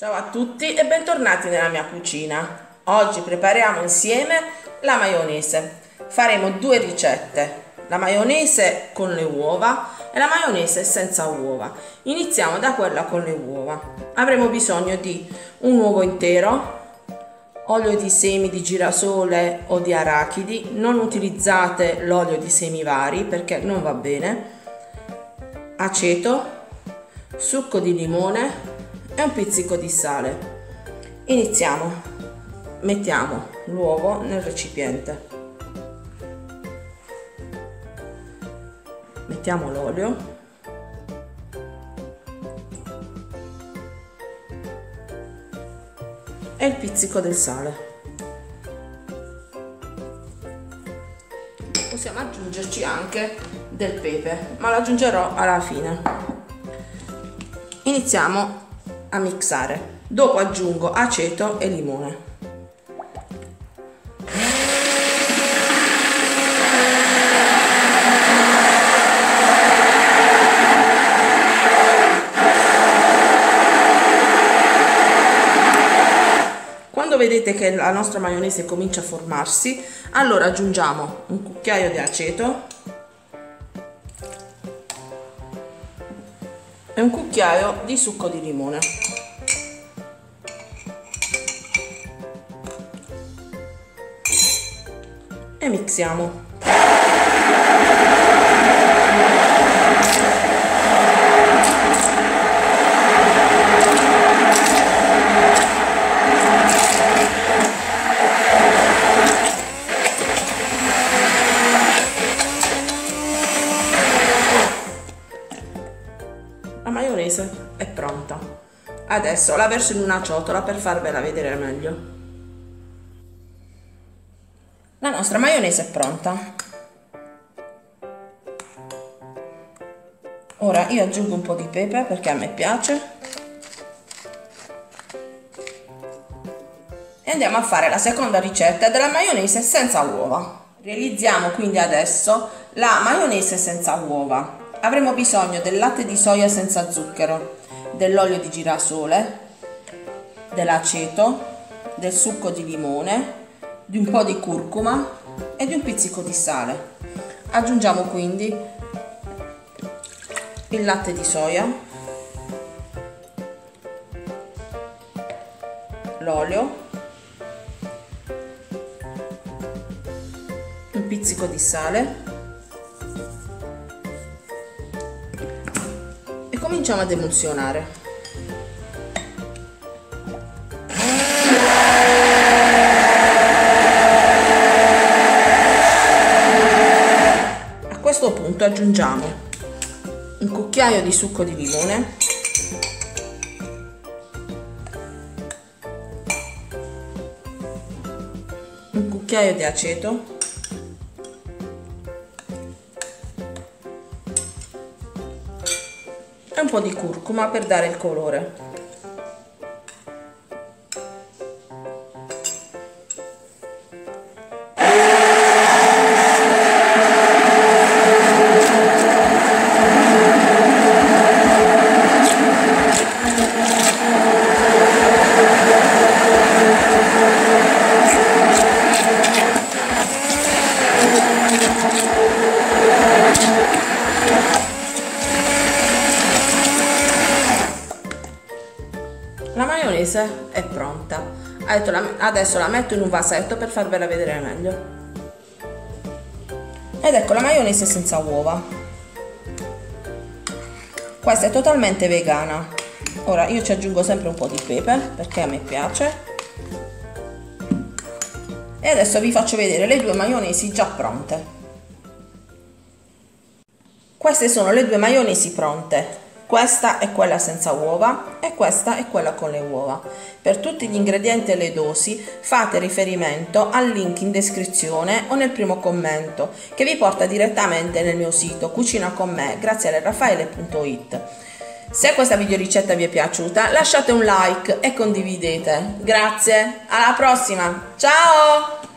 Ciao a tutti e bentornati nella mia cucina. Oggi prepariamo insieme la maionese. Faremo due ricette, la maionese con le uova e la maionese senza uova. Iniziamo da quella con le uova. Avremo bisogno di un uovo intero, olio di semi di girasole o di arachidi, non utilizzate l'olio di semi vari perché non va bene, aceto, succo di limone e un pizzico di sale. Iniziamo. Mettiamo l'uovo nel recipiente. Mettiamo l'olio. E il pizzico del sale. Possiamo aggiungerci anche del pepe, ma lo aggiungerò alla fine iniziamo a mixare. Dopo aggiungo aceto e limone. Quando vedete che la nostra maionese comincia a formarsi allora aggiungiamo un cucchiaio di aceto e un cucchiaio di succo di limone. E mixiamo. Pronta. Adesso la verso in una ciotola per farvela vedere meglio. La nostra maionese è pronta. Ora io aggiungo un po' di pepe perché a me piace. E andiamo a fare la seconda ricetta della maionese senza uova. Realizziamo quindi adesso la maionese senza uova avremo bisogno del latte di soia senza zucchero, dell'olio di girasole, dell'aceto, del succo di limone, di un po' di curcuma e di un pizzico di sale. Aggiungiamo quindi il latte di soia, l'olio, un pizzico di sale cominciamo ad emulsionare. A questo punto aggiungiamo un cucchiaio di succo di limone un cucchiaio di aceto e un po' di curcuma per dare il colore. Maionese è pronta. Adesso la metto in un vasetto per farvela vedere meglio. Ed ecco la maionese senza uova. Questa è totalmente vegana. Ora io ci aggiungo sempre un po' di pepe perché a me piace. E adesso vi faccio vedere le due maionesi già pronte. Queste sono le due maionesi pronte. Questa è quella senza uova e questa è quella con le uova. Per tutti gli ingredienti e le dosi fate riferimento al link in descrizione o nel primo commento che vi porta direttamente nel mio sito cucina con me grazie a raffaele.it. Se questa videoricetta vi è piaciuta lasciate un like e condividete. Grazie, alla prossima, ciao!